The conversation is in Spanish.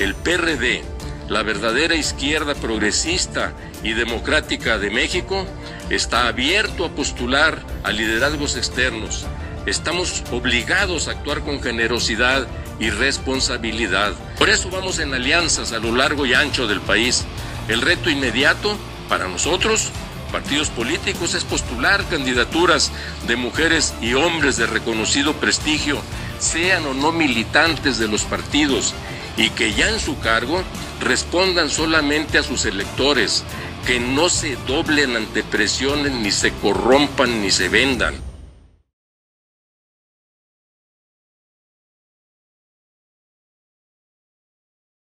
el PRD, la verdadera izquierda progresista y democrática de México, está abierto a postular a liderazgos externos. Estamos obligados a actuar con generosidad y responsabilidad. Por eso vamos en alianzas a lo largo y ancho del país. El reto inmediato para nosotros, partidos políticos, es postular candidaturas de mujeres y hombres de reconocido prestigio, sean o no militantes de los partidos, y que ya en su cargo respondan solamente a sus electores, que no se doblen ante presiones, ni se corrompan, ni se vendan.